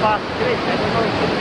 Passo 379.